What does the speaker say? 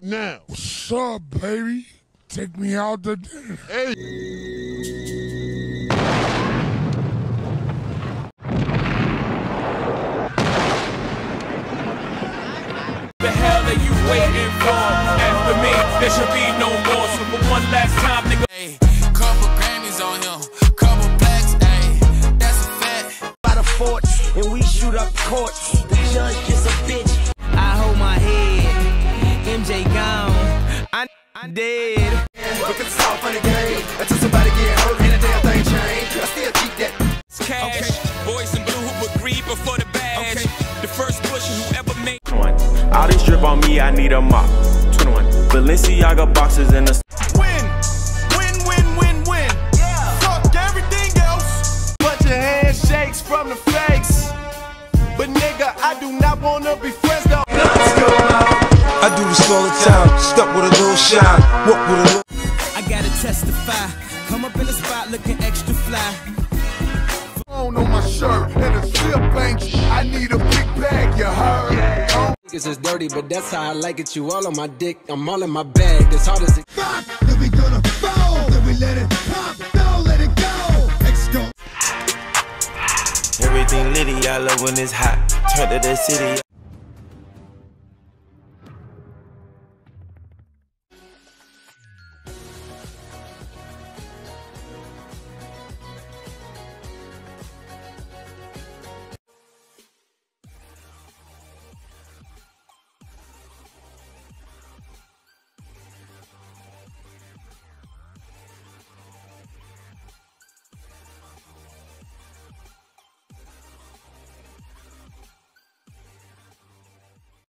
now. What's up, baby? Take me out to dinner. Hey. The hell are you waiting for? After me, there should be no more. So for one last time, nigga. Ayy, couple Grammys on him, couple blacks, ayy, that's a fact. by the forts and we shoot up courts. The judge is a bitch. I'm dead. Look at the soft on the game until somebody get hurt and the damn thing change. I still keep that. It's cash. Boys in blue who agreed before the badge. The first push who ever made. 21. All this drip on me, I need a mop. 21. Balenciaga boxes in the Win, win, win, win, win. Yeah. Fuck everything else. Bunch of handshakes from the fakes. But nigga, I do not wanna be this all the time. Stuck with a little shine. Walk with a little. I gotta testify. Come up in the spot looking extra fly. On on my shirt and a zip ain't I need a big bag, you heard? Oh, Niggas is dirty, but that's how I like it. You all on my dick, I'm all in my bag. As hard as it. fuck, then we gonna fall, then we let it pop, don't let it go. X gon' Everything litty, I love when it's hot. Turn to the city.